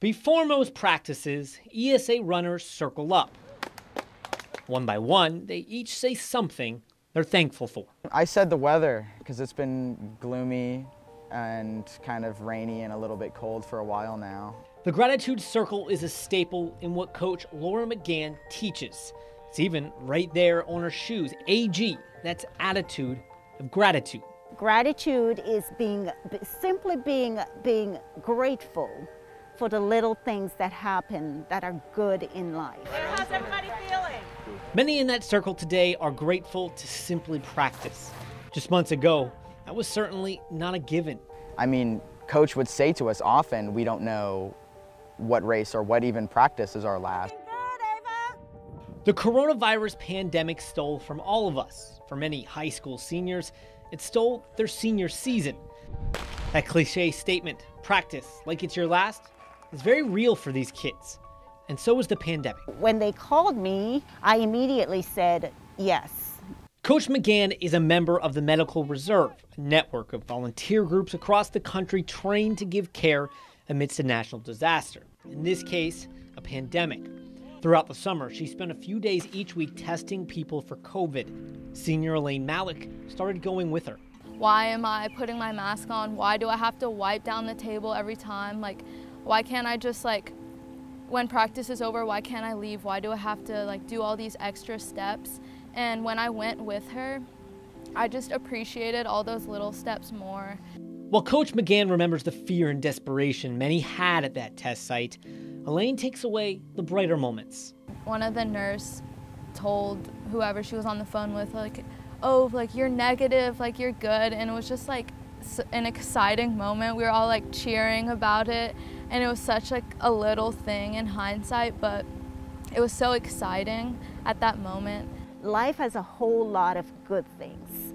Before most practices, ESA runners circle up. One by one, they each say something they're thankful for. I said the weather because it's been gloomy and kind of rainy and a little bit cold for a while now. The gratitude circle is a staple in what coach Laura McGann teaches. It's even right there on her shoes. AG, that's attitude of gratitude. Gratitude is being simply being being grateful for the little things that happen that are good in life. How's everybody feeling? Many in that circle today are grateful to simply practice. Just months ago, that was certainly not a given. I mean, coach would say to us often, we don't know what race or what even practice is our last. The coronavirus pandemic stole from all of us. For many high school seniors, it stole their senior season. That cliche statement, practice like it's your last, is very real for these kids. And so is the pandemic. When they called me, I immediately said yes. Coach McGann is a member of the Medical Reserve, a network of volunteer groups across the country trained to give care amidst a national disaster. In this case, a pandemic. Throughout the summer, she spent a few days each week testing people for COVID. Senior Elaine Malik started going with her. Why am I putting my mask on? Why do I have to wipe down the table every time? Like, why can't I just like, when practice is over, why can't I leave? Why do I have to like do all these extra steps? And when I went with her, I just appreciated all those little steps more. While Coach McGann remembers the fear and desperation many had at that test site, Elaine takes away the brighter moments. One of the nurse told whoever she was on the phone with, like, oh, like you're negative, like you're good. And it was just like an exciting moment. We were all like cheering about it. And it was such like a little thing in hindsight, but it was so exciting at that moment. Life has a whole lot of good things.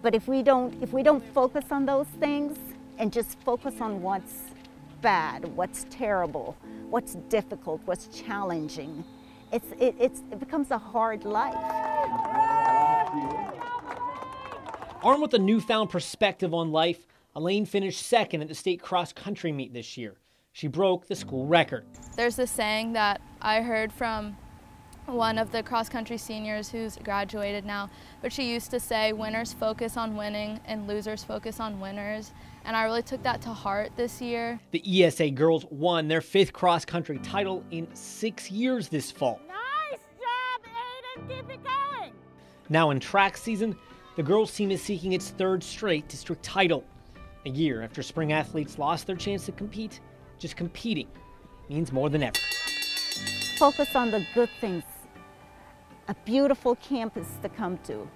But if we don't if we don't focus on those things and just focus on what's bad, what's terrible, what's difficult, what's challenging, it's, it, it's, it becomes a hard life. Armed with a newfound perspective on life, Elaine finished second at the state cross country meet this year. She broke the school record. There's this saying that I heard from one of the cross country seniors who's graduated now, but she used to say winners focus on winning and losers focus on winners. And I really took that to heart this year. The ESA girls won their fifth cross country title in six years this fall. Nice job, Aiden. Keep it going. Now in track season, the girls team is seeking its third straight district title. A year after spring athletes lost their chance to compete, just competing means more than ever. Focus on the good things. A beautiful campus to come to,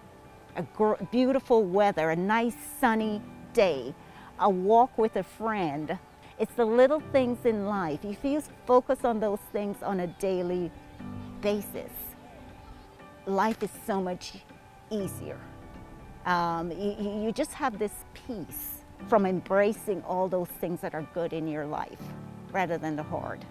a beautiful weather, a nice sunny day, a walk with a friend. It's the little things in life. If you focus on those things on a daily basis, life is so much easier um, you, you just have this peace from embracing all those things that are good in your life rather than the hard.